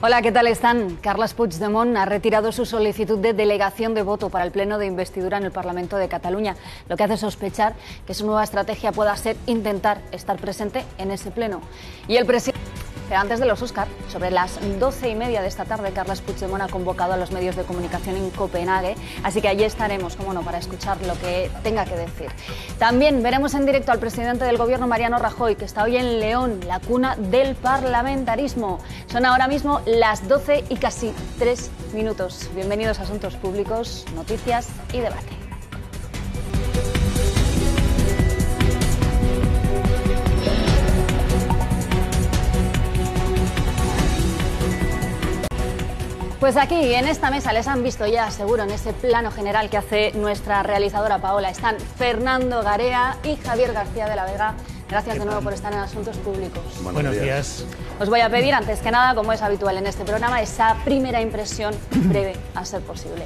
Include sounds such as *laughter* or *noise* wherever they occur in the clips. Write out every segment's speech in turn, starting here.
Hola, ¿qué tal están? Carles Puigdemont ha retirado su solicitud de delegación de voto para el pleno de investidura en el Parlamento de Cataluña, lo que hace sospechar que su nueva estrategia pueda ser intentar estar presente en ese pleno. Y el pero antes de los Oscar, sobre las doce y media de esta tarde, Carles Puigdemont ha convocado a los medios de comunicación en Copenhague, así que allí estaremos, como no, para escuchar lo que tenga que decir. También veremos en directo al presidente del gobierno, Mariano Rajoy, que está hoy en León, la cuna del parlamentarismo. Son ahora mismo las doce y casi tres minutos. Bienvenidos a Asuntos Públicos, Noticias y Debate. Pues aquí, en esta mesa, les han visto ya, seguro, en ese plano general que hace nuestra realizadora Paola. Están Fernando Garea y Javier García de la Vega. Gracias de nuevo por estar en Asuntos Públicos. Buenos, días. Os voy a pedir, antes que nada, como es habitual en este programa, esa primera impresión *clears throat* breve, a ser posible.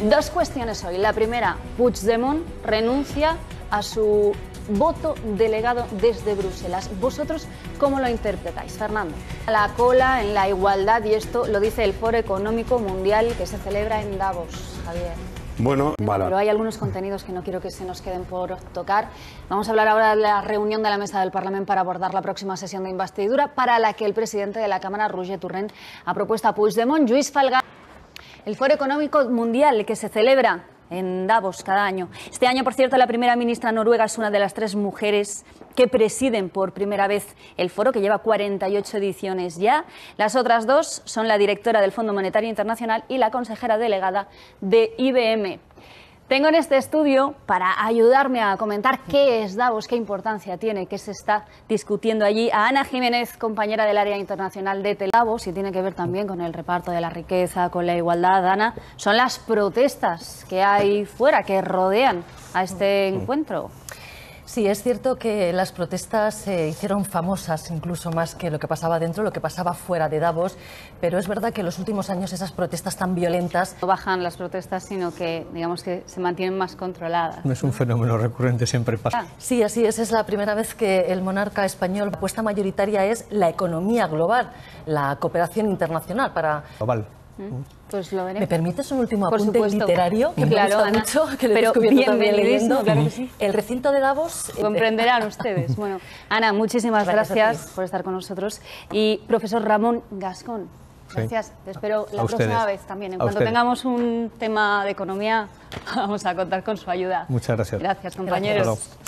Dos cuestiones hoy. La primera, Puigdemont renuncia a su voto delegado desde Bruselas. ¿Vosotros cómo lo interpretáis, Fernando? La cola en la igualdad, y esto lo dice el Foro Económico Mundial que se celebra en Davos, Javier. Bueno, vale. Pero hay algunos contenidos que no quiero que se nos queden por tocar. Vamos a hablar ahora de la reunión de la mesa del Parlamento para abordar la próxima sesión de investidura, para la que el presidente de la Cámara, Roger Turrent, ha propuesto a Puigdemont, Luis Falga. El Foro Económico Mundial que se celebra en Davos cada año. Este año, por cierto, la primera ministra noruega es una de las tres mujeres que presiden por primera vez el foro, que lleva 48 ediciones ya. Las otras dos son la directora del Fondo Monetario Internacional y la consejera delegada de IBM. Tengo en este estudio, para ayudarme a comentar qué es Davos, qué importancia tiene, qué se está discutiendo allí, a Ana Jiménez, compañera del área internacional de Telavos, y tiene que ver también con el reparto de la riqueza, con la igualdad. Ana, son las protestas que hay fuera, que rodean a este encuentro. Sí, es cierto que las protestas se hicieron famosas incluso más que lo que pasaba dentro, lo que pasaba fuera de Davos, pero es verdad que en los últimos años esas protestas tan violentas... No bajan las protestas, sino que digamos que se mantienen más controladas. No es un fenómeno recurrente, siempre pasa. Sí, así es, es la primera vez que el monarca español, la apuesta mayoritaria es la economía global, la cooperación internacional para... Global. Pues lo veré. ¿Me permites un último Por apunte supuesto. literario que Claro, me gusta Ana. mucho, que Pero leyendo? claro que sí. El recinto de Davos... eh, Comprenderán *laughs* ustedes. Bueno, Ana, muchísimas Gracias por estar con nosotros. Y profesor Ramón Gascón, Sí. gracias. Te espero la A próxima ustedes. vez también. En A cuanto ustedes. tengamos un tema de economía, *laughs* vamos a contar con su ayuda. Muchas gracias. Gracias, compañeros. Gracias.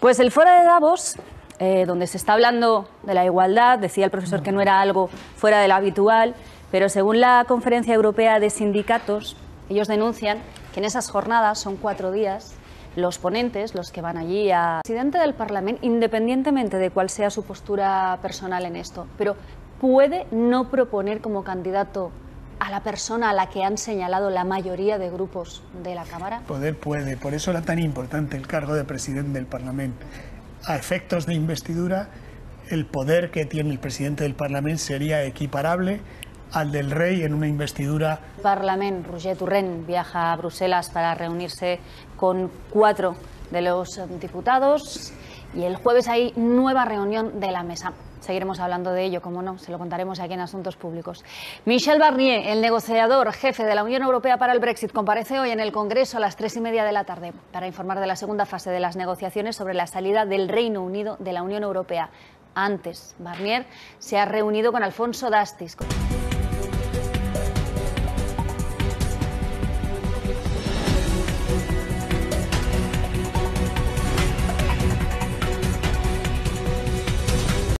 Pues el foro de Davos, eh, donde se está hablando de la igualdad, decía el profesor que no era algo fuera de lo habitual, pero según la Conferencia Europea de Sindicatos, ellos denuncian que en esas jornadas, son cuatro días, los ponentes, los que van allí a... Presidente del Parlamento, independientemente de cuál sea su postura personal en esto, pero puede no proponer como candidato a la persona a la que han señalado la mayoría de grupos de la Cámara. Poder puede, por eso era tan importante el cargo de presidente del Parlamento. A efectos de investidura, el poder que tiene el presidente del Parlamento sería equiparable al del rey en una investidura Parlament, Roger Torrent viaja a Bruselas para reunirse con cuatro de los diputados y el jueves hay nueva reunión de la mesa. Seguiremos hablando de ello, como no, se lo contaremos aquí en Asuntos Públicos. Michel Barnier, el negociador jefe de la Unión Europea para el Brexit, comparece hoy en el Congreso a las tres y media de la tarde para informar de la segunda fase de las negociaciones sobre la salida del Reino Unido de la Unión Europea. Antes, Barnier se ha reunido con Alfonso Dastis.